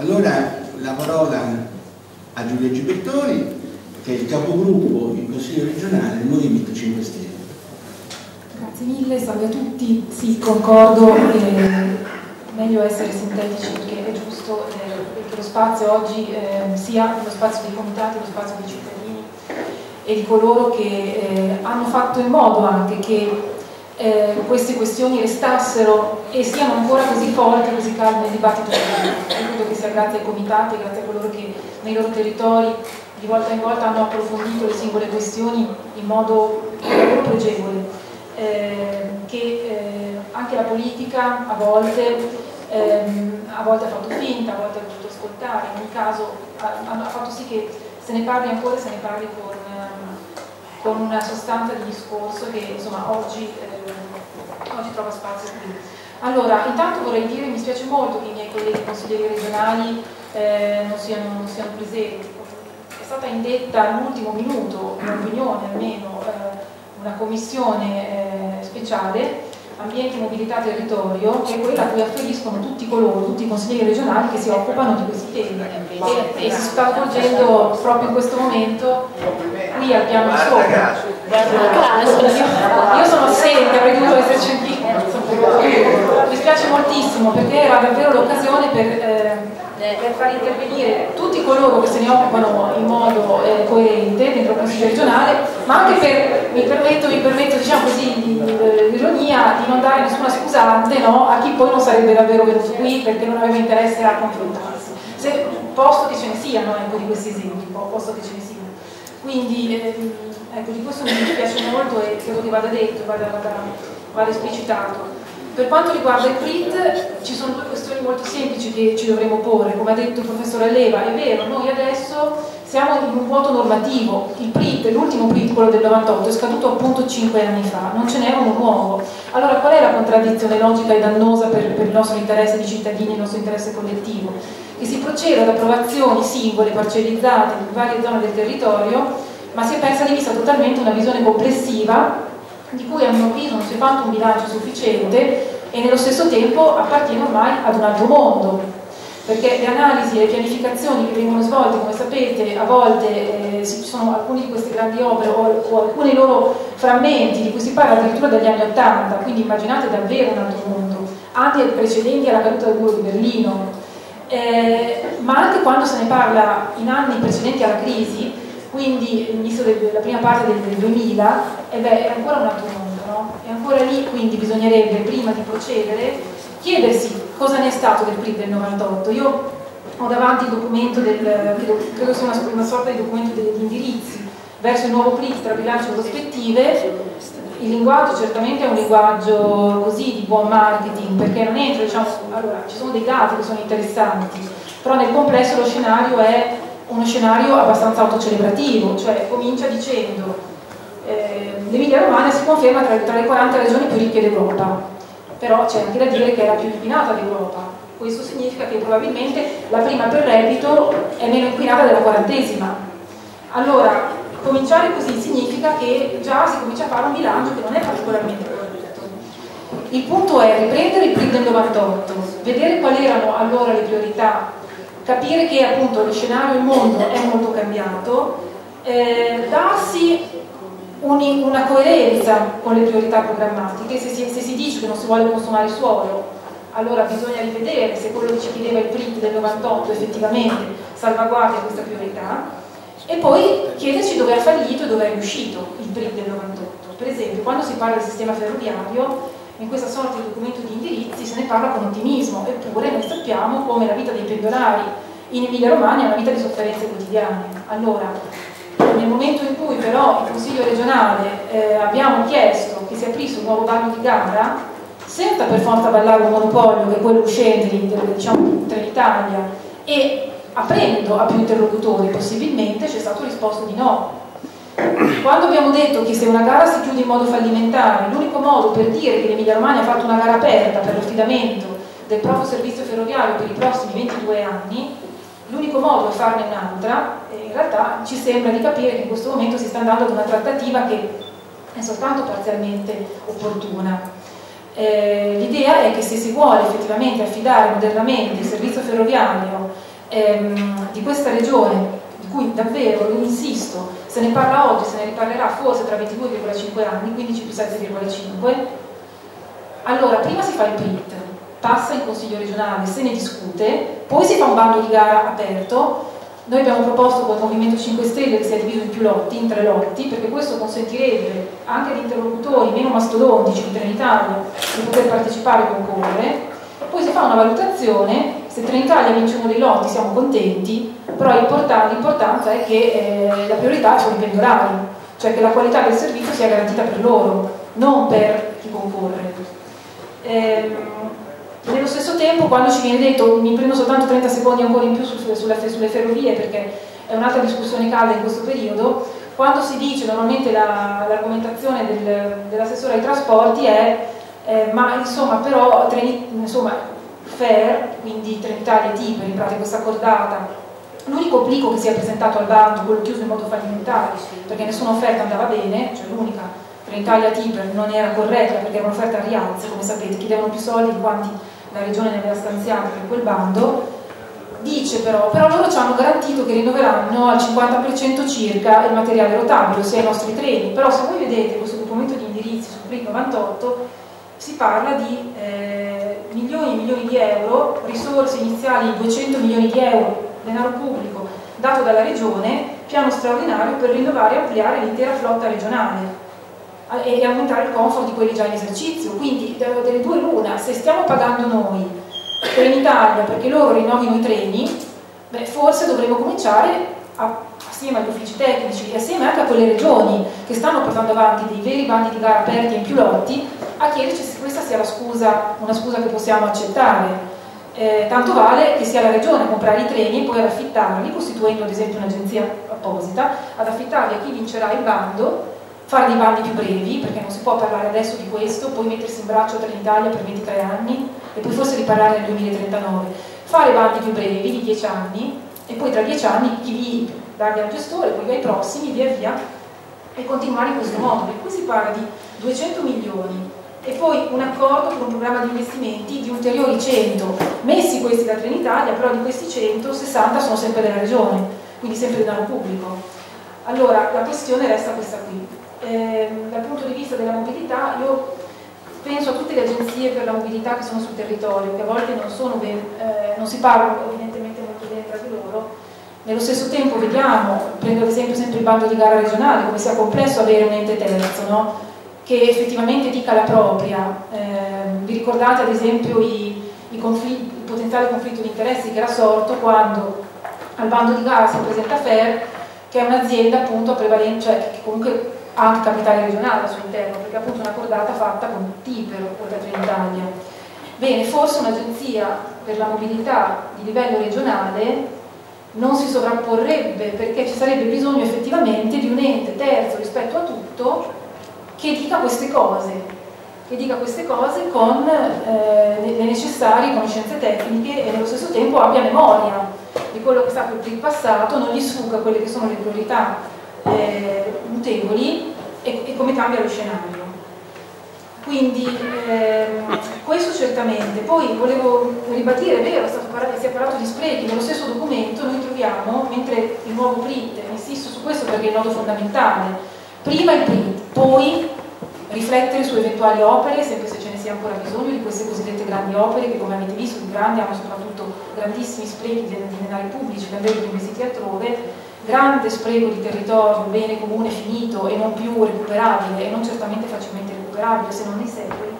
Allora la parola a Giulia Gibertoni, che è il capogruppo in Consiglio regionale del Movimento 5 Stelle. Grazie mille, salve a tutti. Sì, concordo, eh, meglio essere sintetici perché è giusto eh, che lo spazio oggi eh, sia lo spazio dei comitati, lo spazio dei cittadini e di coloro che eh, hanno fatto in modo anche che eh, queste questioni restassero e siano ancora così forti, così calme nel dibattito pubblico. Grazie ai comitati, grazie a coloro che nei loro territori di volta in volta hanno approfondito le singole questioni in modo pregevole, eh, che eh, anche la politica a volte, ehm, ha fatto finta, a volte ha dovuto ascoltare, in ogni caso ha, ha fatto sì che se ne parli ancora e se ne parli con, con una sostanza di discorso che insomma oggi eh, oggi trova spazio. Allora, intanto vorrei dire, mi spiace molto che i miei colleghi consiglieri regionali eh, non, siano, non, siano, presenti. È stata indetta all'ultimo minuto, un'opinione almeno, eh, una commissione eh, speciale ambiente, mobilità, territorio, che è quella a cui afferiscono tutti coloro, tutti i consiglieri regionali che si occupano di questi temi e, e si sta svolgendo proprio in questo momento qui al piano sopra. Io, sono assente, avrei dovuto esserci anch'io. Mi spiace moltissimo perché era davvero l'occasione per, eh, per, far intervenire tutti coloro che se ne occupano in modo eh, coerente dentro il Consiglio regionale, ma anche per, mi permetto, mi permetto diciamo così, l'ironia di non dare nessuna scusante no, a chi poi non sarebbe davvero venuto qui perché non aveva interesse a confrontarsi. Se, posto che ce ne siano ecco, di questi esempi, posto che ce ne siano. Quindi ehm, ecco, di questo mi dispiace molto e credo che vada detto, vada, vada, vada esplicitato. Per quanto riguarda il PRIT ci sono due questioni molto semplici che ci dovremo porre, come ha detto il professor Alleva, è vero, noi adesso siamo in un vuoto normativo, il PRIT, l'ultimo PRIT, quello del 98, è scaduto appunto 5 anni fa, non ce n'è uno nuovo. Allora qual è la contraddizione logica e dannosa per, per il nostro interesse di cittadini, il nostro interesse collettivo? Che si procede ad approvazioni singole, parcellizzate in varie zone del territorio, ma si è persa di vista totalmente una visione complessiva di cui a mio avviso non si è fatto un bilancio sufficiente e nello stesso tempo appartiene ormai ad un altro mondo. Perché le analisi e le pianificazioni che vengono svolte, come sapete, a volte eh, ci sono alcune di queste grandi opere o, o, alcuni loro frammenti di cui si parla addirittura dagli anni Ottanta, quindi immaginate davvero un altro mondo, anche precedenti alla caduta del muro di Berlino, eh, ma anche quando se ne parla in anni precedenti alla crisi, quindi all'inizio della prima parte del, del 2000, eh beh, è ancora un altro mondo, no? E ancora lì quindi bisognerebbe, prima di procedere, chiedersi cosa ne è stato del PRI del 98. Io ho davanti il documento del, credo sia una, una sorta di documento degli indirizzi verso il nuovo PRI tra bilancio e prospettive. Il linguaggio certamente è un linguaggio così di buon marketing, perché non entra, diciamo, allora ci sono dei dati che sono interessanti, però nel complesso lo scenario è uno scenario abbastanza autocelebrativo, cioè comincia dicendo eh, l'Emilia Romagna si conferma tra, tra le 40 regioni più ricche d'Europa però c'è anche da dire che è la più inquinata d'Europa. Questo significa che probabilmente la prima per reddito è meno inquinata della quarantesima. Allora, cominciare così significa che già si comincia a fare un bilancio che non è particolarmente corretto. Il punto è riprendere il PRID del 98, vedere quali erano allora le priorità, capire che appunto lo scenario il mondo è molto cambiato, eh, darsi una coerenza con le priorità programmatiche, se si, se si, dice che non si vuole consumare suolo, allora bisogna rivedere se quello che ci chiedeva il PRIT del 98 effettivamente salvaguardia questa priorità e poi chiederci dove ha fallito e dove è riuscito il PRIT del 98. Per esempio, quando si parla del sistema ferroviario, in questa sorta di documento di indirizzi se ne parla con ottimismo, eppure noi sappiamo come la vita dei pendolari in Emilia Romagna è una vita di sofferenze quotidiane. Allora, nel momento in cui però il Consiglio regionale eh, abbiamo chiesto che si aprisse un nuovo bando di gara, senza per forza ballare un monopolio che è quello uscente di diciamo, Trenitalia e aprendo a più interlocutori possibilmente, c'è stato risposto di no. Quando abbiamo detto che se una gara si chiude in modo fallimentare, l'unico modo per dire che l'Emilia Romagna ha fatto una gara aperta per l'affidamento del proprio servizio ferroviario per i prossimi 22 anni, l'unico modo è farne un'altra in realtà ci sembra di capire che in questo momento si sta andando ad una trattativa che è soltanto parzialmente opportuna. Eh, l'idea è che se si vuole effettivamente affidare modernamente il servizio ferroviario ehm, di questa regione, cui davvero, insisto, se ne parla oggi, se ne riparlerà forse tra 22,5 anni, 15 più 7,5, allora prima si fa il PRIT, passa in Consiglio regionale, se ne discute, poi si fa un bando di gara aperto noi abbiamo proposto col Movimento 5 Stelle che sia diviso in più lotti, in tre lotti, perché questo consentirebbe anche agli interlocutori meno mastodontici di Trenitalia di poter partecipare e concorrere. Poi si fa una valutazione, se Trenitalia vince uno dei lotti siamo contenti, però l'importanza è che eh, la priorità sono i pendolari, cioè che la qualità del servizio sia garantita per loro, non per chi concorre. Eh, nello stesso tempo, quando ci viene detto, mi prendo soltanto 30 secondi ancora in più sulle, sulle, sulle ferrovie perché è un'altra discussione calda in questo periodo, quando si dice normalmente l'argomentazione la, del, dell'assessore ai trasporti è eh, ma insomma però treni, insomma, fair, quindi Trenitalia Tiber in pratica questa cordata. L'unico plico che si è presentato al bando, quello chiuso in modo fallimentare perché nessuna offerta andava bene, cioè l'unica. Trenitalia Tiber non era corretta perché era un'offerta a rialzo, come sapete, chiedevano più soldi di quanti la regione ne aveva stanziato per quel bando, dice però, però loro ci hanno garantito che rinnoveranno al 50% circa il materiale rotabile, ossia i nostri treni, però se voi vedete questo documento di indirizzi sul PRIC 98 si parla di eh, milioni e milioni di euro, risorse iniziali 200 milioni di euro, denaro pubblico dato dalla regione, piano straordinario per rinnovare e ampliare l'intera flotta regionale e aumentare il comfort di quelli già in esercizio. Quindi delle due l'una, se stiamo pagando noi per l'Italia perché loro rinnovino i treni, beh, forse dovremmo cominciare a, assieme agli uffici tecnici e assieme anche a quelle regioni che stanno portando avanti dei veri bandi di gara aperti in più lotti, a chiederci se questa sia scusa, una scusa che possiamo accettare. Eh, tanto vale che sia la regione a comprare i treni e poi ad affittarli, costituendo ad esempio un'agenzia apposita, ad affittarli a chi vincerà il bando fare dei bandi più brevi, perché non si può parlare adesso di questo, poi mettersi in braccio a Trenitalia per 23 anni e poi forse riparlare nel 2039. Fare bandi più brevi di 10 anni e poi tra 10 anni chi vi darli al gestore, poi ai prossimi, via via, e continuare in questo modo. Per cui si parla di 200 milioni e poi un accordo per un programma di investimenti di ulteriori 100, messi questi da Trenitalia, però di questi 100, 60 sono sempre della regione, quindi sempre denaro pubblico. Allora la questione resta questa qui eh, dal punto di vista della mobilità io penso a tutte le agenzie per la mobilità che sono sul territorio, che a volte non, ben, eh, non si parlano evidentemente molto bene tra di loro, nello stesso tempo vediamo, prendo ad esempio sempre il bando di gara regionale, come sia complesso avere un ente terzo, no? Che effettivamente dica la propria. Eh, vi ricordate ad esempio i, i il potenziale conflitto di interessi che era sorto quando al bando di gara si presenta FER, che è un'azienda appunto a prevalenza, cioè che comunque anche capitale regionale al suo interno, perché è appunto una cordata fatta con Tiber, oltre a Trenitalia. Bene, forse un'agenzia per la mobilità di livello regionale non si sovrapporrebbe perché ci sarebbe bisogno effettivamente di un ente terzo rispetto a tutto che dica queste cose, che dica queste cose con eh, le necessarie conoscenze tecniche e nello stesso tempo abbia memoria di quello che è stato il passato, non gli sfugga quelle che sono le priorità eh, mutevoli e, e, come cambia lo scenario. Quindi ehm, questo certamente, poi volevo ribadire, è vero, si è parlato di sprechi, nello stesso documento noi troviamo, mentre il nuovo print, insisto su questo perché è il nodo fondamentale, prima print, poi riflettere su eventuali opere, sempre se ce ne sia ancora bisogno, di queste cosiddette grandi opere che come avete visto di grandi hanno soprattutto grandissimi sprechi di denari pubblici che andrebbero investiti altrove, grande spreco di territorio, bene comune finito e non più recuperabile e non certamente facilmente recuperabile se non nei secoli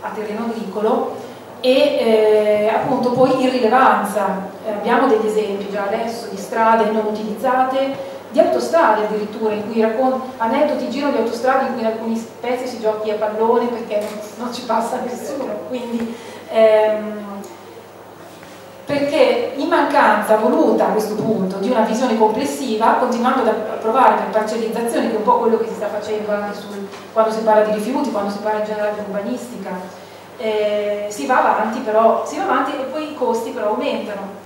a terreno agricolo. E eh, appunto poi irrilevanza, eh, abbiamo degli esempi già adesso di strade non utilizzate, di autostrade addirittura, in cui racconto aneddoti giro di autostrade in cui in alcuni pezzi si giochi a pallone perché non, non ci passa nessuno, quindi ehm, perché in mancanza voluta a questo punto di una visione complessiva, continuando a provare per parcellizzazione, che è un po' quello che si sta facendo anche sul, quando si parla di rifiuti, quando si parla in generale di urbanistica, eh, si va avanti però, si va avanti e poi i costi però aumentano.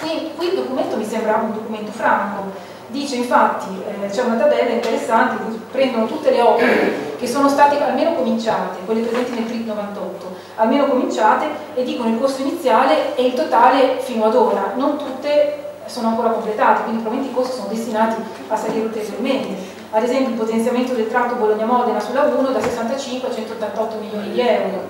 Qui, qui il documento mi sembra un documento franco, dice infatti, eh, c'è una tabella interessante, prendono tutte le opere che sono state almeno cominciate, quelle presenti nel PRIP 98, almeno cominciate e dicono il costo iniziale e il totale fino ad ora, non tutte sono ancora completate, quindi probabilmente i costi sono destinati a salire ulteriormente. Ad esempio il potenziamento del tratto Bologna-Modena sulla 1 da 65 a 188 milioni di euro,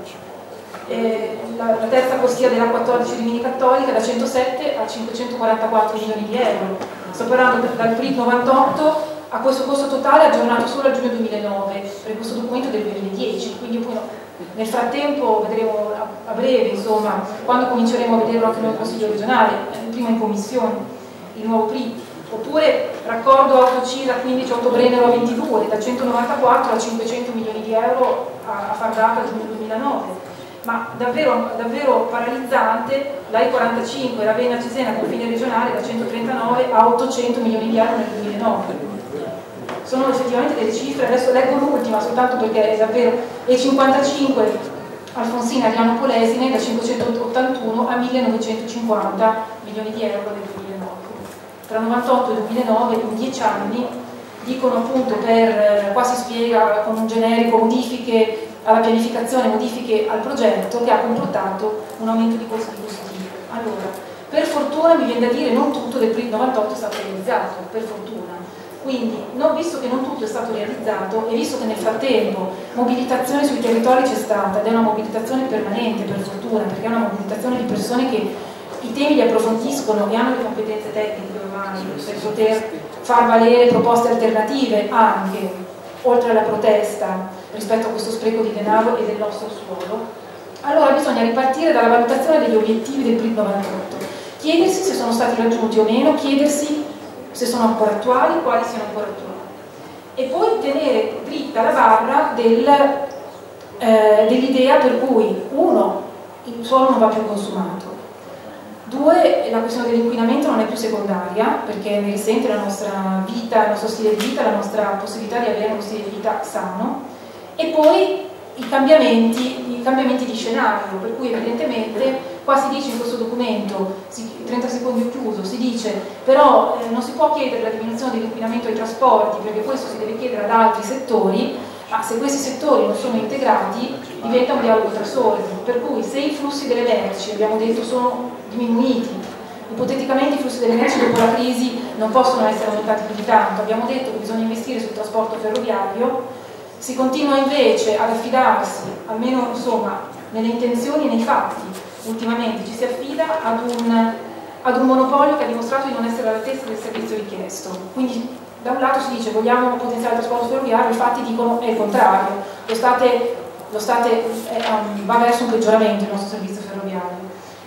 eh, la, la, terza costiera della 14 Rimini Cattolica da 107 a 544 milioni di euro. Sto parlando dal PRIP 98 a questo costo totale aggiornato solo al giugno 2009, per questo documento del 2010, quindi poi nel frattempo vedremo a, a breve, insomma, quando cominceremo a vederlo anche nel Consiglio regionale, eh, prima in commissione, il nuovo PRIP. Oppure raccordo Autocisa 15 8 Brennero 22 da 194 a 500 milioni di euro a, a far data giugno 2009 ma davvero, davvero paralizzante la I-45 Ravenna Cesena confine regionale da 139 a 800 milioni di euro nel 2009 sono effettivamente delle cifre, adesso leggo l'ultima soltanto perché è davvero E55 Alfonsina Adriano Polesine da 581 a 1950 milioni di euro nel 2009 tra 98 e 2009 in 10 anni dicono appunto per, qua si spiega con un generico modifiche alla pianificazione, modifiche al progetto che ha comportato un aumento di costi di costruzione. Allora, per fortuna mi viene da dire non tutto del PRIP 98 è stato realizzato, per fortuna. Quindi, non, visto che non tutto è stato realizzato e visto che nel frattempo mobilitazione sui territori c'è stata ed è una mobilitazione permanente, per fortuna, perché è una mobilitazione di persone che i temi li approfondiscono e hanno le competenze tecniche ormai per poter far valere proposte alternative anche, oltre alla protesta, rispetto a questo spreco di denaro e del nostro suolo, allora bisogna ripartire dalla valutazione degli obiettivi del PRIP 98, chiedersi se sono stati raggiunti o meno, chiedersi se sono ancora attuali, quali siano ancora attuali. E poi tenere dritta la barra del, eh, dell'idea per cui, uno, il suolo non va più consumato, Due, la questione dell'inquinamento non è più secondaria perché ne risente la nostra vita, il nostro stile di vita, la nostra possibilità di avere uno stile di vita sano e poi i cambiamenti, i cambiamenti di scenario, per cui evidentemente qua si dice in questo documento, 30 secondi chiuso, si dice però eh, non si può chiedere la diminuzione dell'inquinamento ai trasporti perché questo si deve chiedere ad altri settori, ma se questi settori non sono integrati diventa un dialogo tra sordi, per cui se i flussi delle merci, abbiamo detto, sono diminuiti, ipoteticamente i flussi delle merci dopo la crisi non possono essere aumentati più di tanto, abbiamo detto che bisogna investire sul trasporto ferroviario, si continua invece ad affidarsi, almeno insomma, nelle intenzioni e nei fatti, ultimamente ci si affida ad un, ad un monopolio che ha dimostrato di non essere all'altezza del servizio richiesto. Quindi da un lato si dice vogliamo potenziare il trasporto ferroviario, infatti dicono è il contrario, lo state, lo state, eh, um, va verso un peggioramento il nostro servizio.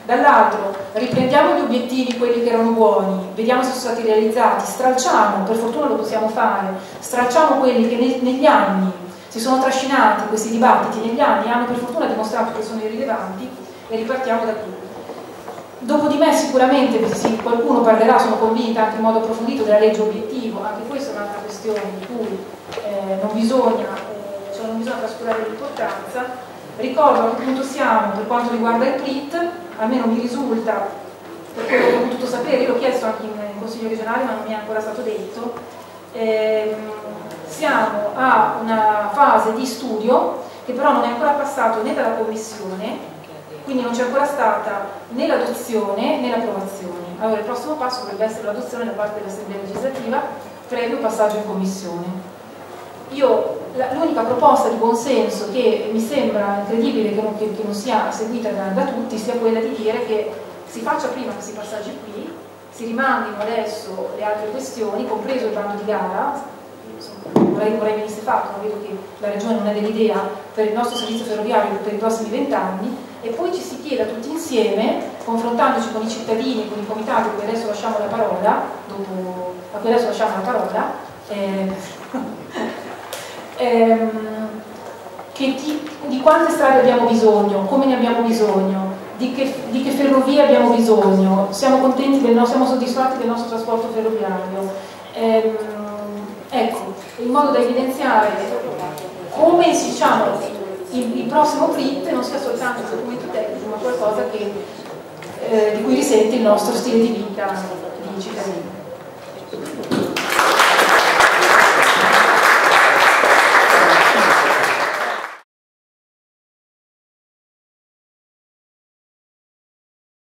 Dall'altro riprendiamo gli obiettivi, quelli che erano buoni, vediamo se sono stati realizzati, stralciamo, per fortuna lo possiamo fare, stralciamo quelli che ne, negli anni si sono trascinati questi dibattiti negli anni hanno per fortuna dimostrato che sono irrilevanti e ripartiamo da qui. Dopo di me sicuramente sì, qualcuno parlerà, sono convinta, anche in modo approfondito della legge obiettivo, anche questa è un'altra questione di cui eh, non, bisogna, eh, cioè non bisogna trascurare l'importanza. Ricordo a che punto siamo per quanto riguarda il PRIT, almeno mi risulta, per quello che ho potuto sapere, io l'ho chiesto anche in, in Consiglio regionale ma non mi è ancora stato detto, ehm, siamo a una fase di studio che però non è ancora passato né dalla Commissione, quindi non c'è ancora stata né l'adozione né l'approvazione. Allora il prossimo passo dovrebbe essere l'adozione da parte dell'Assemblea legislativa previo passaggio in Commissione. L'unica proposta di buonsenso che mi sembra incredibile che non, che, che non sia seguita da, da tutti sia quella di dire che si faccia prima questi passaggi qui, si rimandino adesso le altre questioni, compreso il bando di gara, vorrei, vorrei venisse fatto, ma vedo che la Regione non è dell'idea per il nostro servizio ferroviario per i prossimi vent'anni. E poi ci si chieda tutti insieme, confrontandoci con i cittadini, con i comitati a cui adesso lasciamo la parola, dopo, a cui adesso lasciamo la parola, eh, ehm, ti, di quante strade abbiamo bisogno, come ne abbiamo bisogno, di che, di che ferrovie abbiamo bisogno, siamo contenti del siamo soddisfatti del nostro trasporto ferroviario. Eh, ecco, in modo da evidenziare come diciamo, il, il prossimo print non sia soltanto un documento tecnico, ma qualcosa che, eh, di cui risente il nostro stile di vita di cittadini.